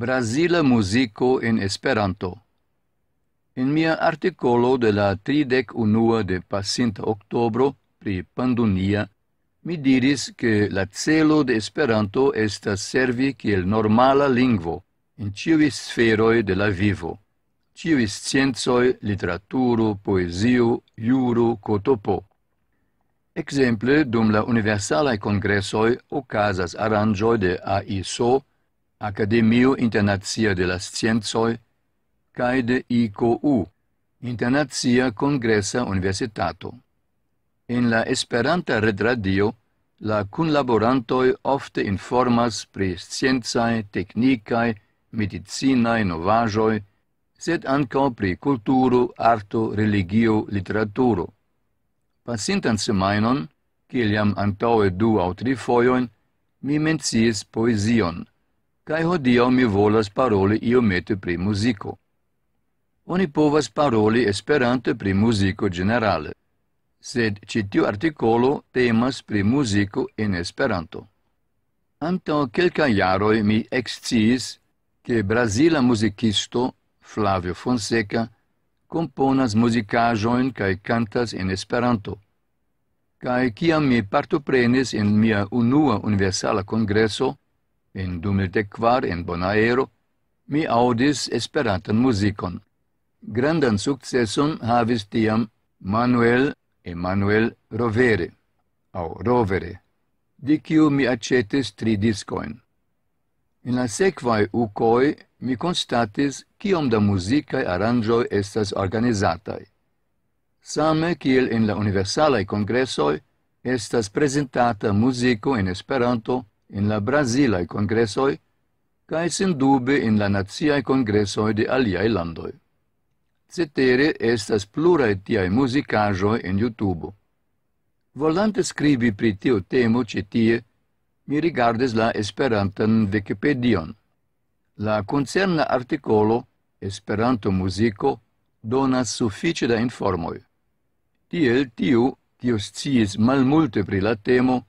Brasile musico in Esperanto. In mia articolo de la 31 de pasinta oktobro pri pandunia, mi diris che la celo de Esperanto estas servi kiel normala lingvo in ciui sferoi de la vivo, ciui scienzoi, literaturo, poesio, juro, cotopo. Exemple, dum la universalae congressoi ocasas aranjoi de AISO, Academio Internazia de la Scienzoi, cae de ICOU, Internacia Congressa Universitato. En la Esperanta redradio, la cunlaborantoi ofte informas pri scienzae, technicae, medicinae novajoi, sed anco pri culturo, arto, religio, literaturo. Pasintan semainon, ciliam antaue du au tri foioin, mi mencies poesion, cae hodio mi volas paroli iomete pri musico. Oni povas paroli esperante pri musico generale, sed citiu articolo temas pri musico in esperanto. Anto quelca iaroi mi exciis che Brasila musicisto Flavio Fonseca componas musicajoin cae cantas in esperanto. Cae ciam mi partoprenis in mia unua universala congresso, In 2004, en Bonaero, mi audis esperantan muzikon. Grandan successon havis tiam Manuel Emanuel Rovere, au Rovere, di quiu mi acetis tri discoin. In la sequae ucoi mi constatis kiom da musicae aranjoi estas organizatai. Same kiel in la universalae congressoi, estas presentata musico in Esperanto in la Brazilae congressoi, cae sindube in la naziae congressoi de aliae landoi. Cetere estas plurae tiae musicajoi en YouTube. Volante scribi pri tio temo citie, mi rigardes la Esperantan Wikipedion. La concerna articolo Esperanto musico donas suffice da informoi. Tiel tiu, tiu ciis malmulte pri la temo,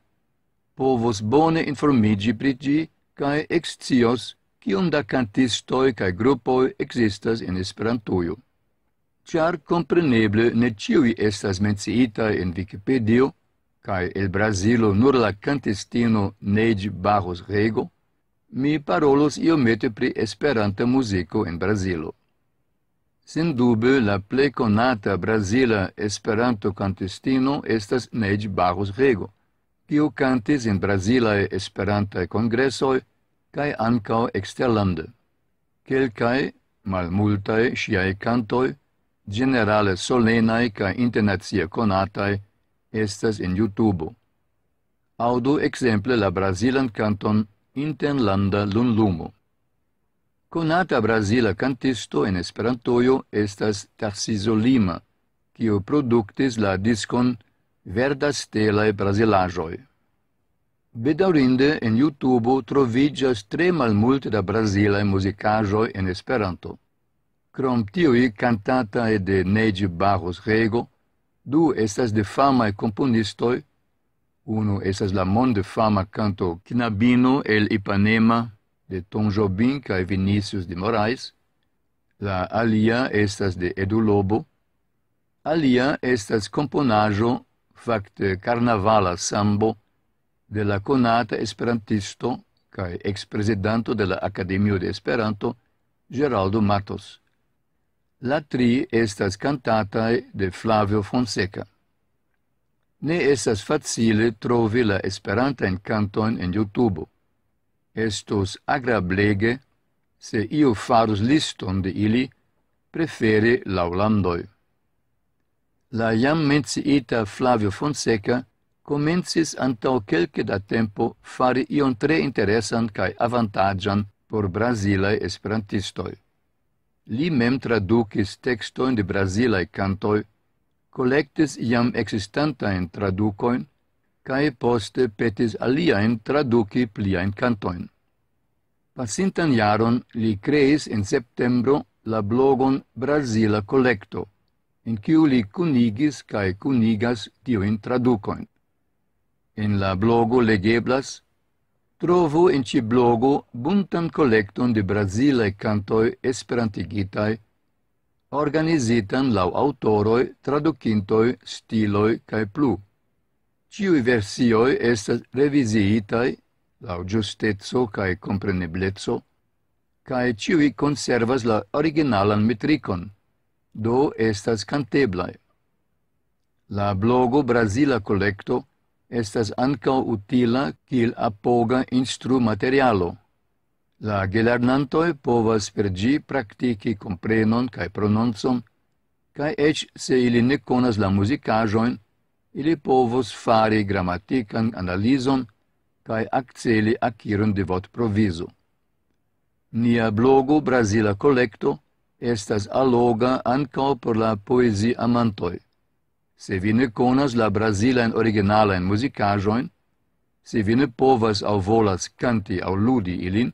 povos bone informigi pri gi kaj excios kiom da cantistoi kaj grupoj existas in Esperantujo. Ĉar compreneble ne ciui estas menciita en Wikipedia, kai el Brazilo nur la cantistino Neide Barros Rego, mi parolos iomete pri Esperanta muziko en Brazilo. Sin dube la plej conata Brasila Esperanto cantistino estas Neide Barros Rego, kiu cantis in Brasilae Esperantae Congressoi cae ancao exterlande. Quelcae, mal multae, siae cantoi, generale solenae ca internazie conatae, estas in YouTube. Audu exemple la Brasilan canton Internlanda Lun Lumo. Conata Brasila cantisto en Esperantojo estas Tarsiso Lima, kiu productis la diskon verda stelae brasilajoi. Bedaurinde en YouTube troviĝas tre malmulte da brazilaj muzikaĵoj en Esperanto. Krom tiuj cantatae de Neji Barros Rego, du estas de famae componistoi, Uno estas la monde fama canto Kinabino el Ipanema de Tom Jobim cae Vinicius de Moraes. La alia estas de Edu Lobo. Alia estas componajo facte carnavala sambo de la conata esperantisto cae ex-presidanto de la Academio de Esperanto, Geraldo Matos. La tri estas cantatae de Flavio Fonseca. Ne estas facile trovi la esperanta in canton en YouTube. Estos agrablege se io farus liston de ili, prefere laulandoi. La iam menciita Flavio Fonseca comencis antau quelque da tempo fari ion tre interesan cae avantagian por brasilae esperantistoi. Li mem traducis textoin de brasilae cantoi, collectis iam existantain traducoin, cae poste petis aliaen traduci pliaen cantoin. Pasintan jaron li creis in septembro la blogon Brasila Collecto, in kiu li kunigis kaj kunigas tiujn traducoin. En la blogo legeblas trovu en ci blogo buntan kolekton de brazilaj kantoj esperantigitai, organizitan lau aŭtoroj, tradukintoj, stiloi kaj plu. Ciui versioi estas revisiitai, lau giustezzo cae komprenebleco, cae ciui conservas la originalan metrikon do estas canteblai. La blogo Brasila Collecto estas ancao utila kiel apoga instru materialo. La gelernantoi povas per gi practici comprenon cae prononcon, cae ec se ili ne conas la musicajoin, ili povos fari grammatican analizon cae acceli aciron de vot proviso. Nia blogo Brasila Collecto – estas alloga ancao por la poesi amantoi. Se vi ne conas la brasilan originalain musicajoin, se vi ne povas au volas canti au ludi ilin,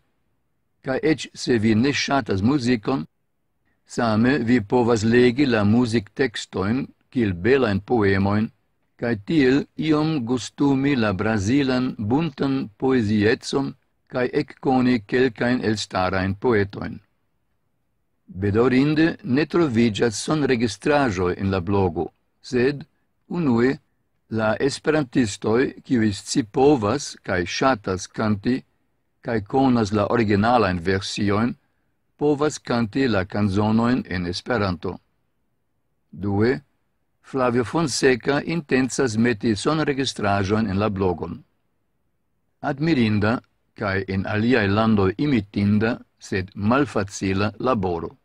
ca ec se vi ne shatas musicon, same vi povas legi la music textoin bela belain poemoin, ca til iom gustumi la brasilan buntan poesietson, ca ecconi quelcain elstarain poetoin. Bedaurinde ne trovigiat son registrajo en la blogo, sed unue la esperantistoj kiuj scipovas kaj ŝatas kanti kaj konas la originalajn version povas kanti la canzonoin en Esperanto. Due, Flavio Fonseca intensas meti sonregistraĵon en la blogon. Admirinda kaj en alia lando imitinda sed malfacila laboro.